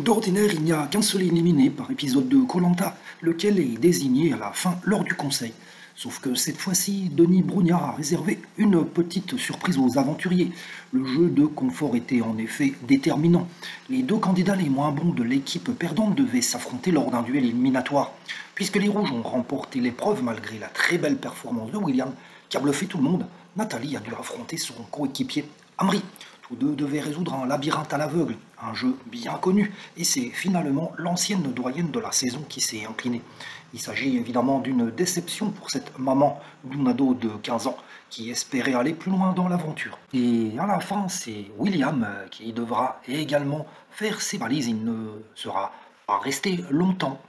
D'ordinaire, il n'y a qu'un seul éliminé par épisode de Colanta, lequel est désigné à la fin lors du conseil. Sauf que cette fois-ci, Denis Brougnard a réservé une petite surprise aux aventuriers. Le jeu de confort était en effet déterminant. Les deux candidats les moins bons de l'équipe perdante devaient s'affronter lors d'un duel éliminatoire. Puisque les Rouges ont remporté l'épreuve malgré la très belle performance de William, qui a bluffé tout le monde, Nathalie a dû affronter son coéquipier Amri. Tous deux résoudre un labyrinthe à l'aveugle, un jeu bien connu, et c'est finalement l'ancienne doyenne de la saison qui s'est inclinée. Il s'agit évidemment d'une déception pour cette maman d'un ado de 15 ans qui espérait aller plus loin dans l'aventure. Et à la fin, c'est William qui devra également faire ses valises. Il ne sera pas resté longtemps